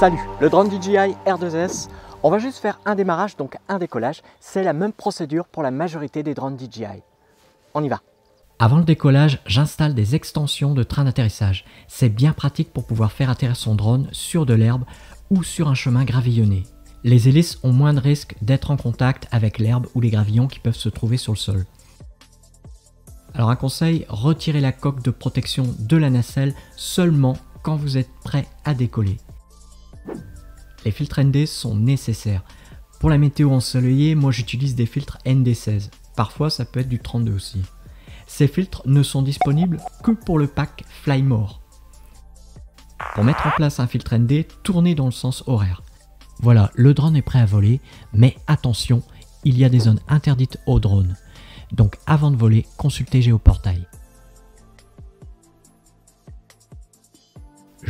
Salut, le drone DJI R2S. On va juste faire un démarrage, donc un décollage. C'est la même procédure pour la majorité des drones DJI. On y va. Avant le décollage, j'installe des extensions de train d'atterrissage. C'est bien pratique pour pouvoir faire atterrir son drone sur de l'herbe ou sur un chemin gravillonné. Les hélices ont moins de risques d'être en contact avec l'herbe ou les gravillons qui peuvent se trouver sur le sol. Alors un conseil, retirez la coque de protection de la nacelle seulement quand vous êtes prêt à décoller. Les filtres ND sont nécessaires. Pour la météo ensoleillée, moi j'utilise des filtres ND16. Parfois ça peut être du 32 aussi. Ces filtres ne sont disponibles que pour le pack Flymore. Pour mettre en place un filtre ND, tournez dans le sens horaire. Voilà, le drone est prêt à voler, mais attention, il y a des zones interdites au drone. Donc avant de voler, consultez Géoportail.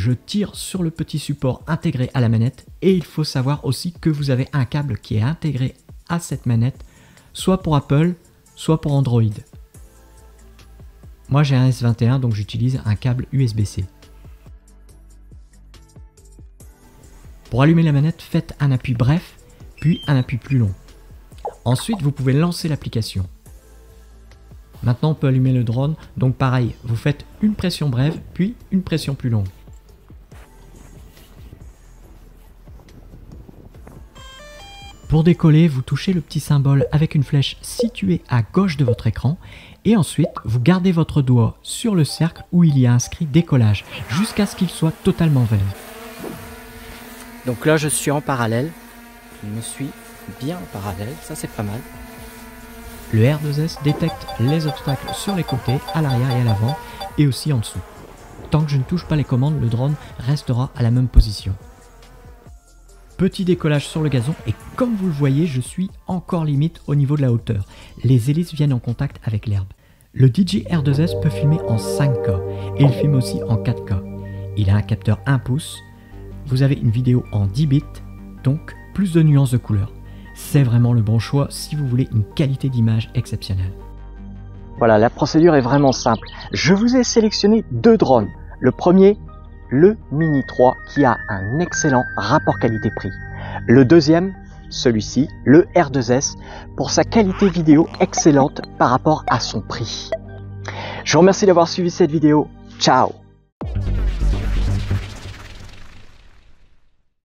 Je tire sur le petit support intégré à la manette et il faut savoir aussi que vous avez un câble qui est intégré à cette manette, soit pour Apple, soit pour Android. Moi j'ai un S21 donc j'utilise un câble USB-C. Pour allumer la manette, faites un appui bref, puis un appui plus long. Ensuite, vous pouvez lancer l'application. Maintenant, on peut allumer le drone, donc pareil, vous faites une pression brève, puis une pression plus longue. Pour décoller, vous touchez le petit symbole avec une flèche située à gauche de votre écran et ensuite vous gardez votre doigt sur le cercle où il y a inscrit décollage jusqu'à ce qu'il soit totalement vert. Donc là je suis en parallèle, je me suis bien en parallèle, ça c'est pas mal. Le R2S détecte les obstacles sur les côtés, à l'arrière et à l'avant et aussi en dessous. Tant que je ne touche pas les commandes, le drone restera à la même position. Petit décollage sur le gazon et comme vous le voyez, je suis encore limite au niveau de la hauteur. Les hélices viennent en contact avec l'herbe. Le DJI R2S peut filmer en 5K et il filme aussi en 4K. Il a un capteur 1 pouce. Vous avez une vidéo en 10 bits, donc plus de nuances de couleurs. C'est vraiment le bon choix si vous voulez une qualité d'image exceptionnelle. Voilà, la procédure est vraiment simple. Je vous ai sélectionné deux drones. Le premier, le Mini 3 qui a un excellent rapport qualité-prix. Le deuxième, celui-ci, le R2S, pour sa qualité vidéo excellente par rapport à son prix. Je vous remercie d'avoir suivi cette vidéo. Ciao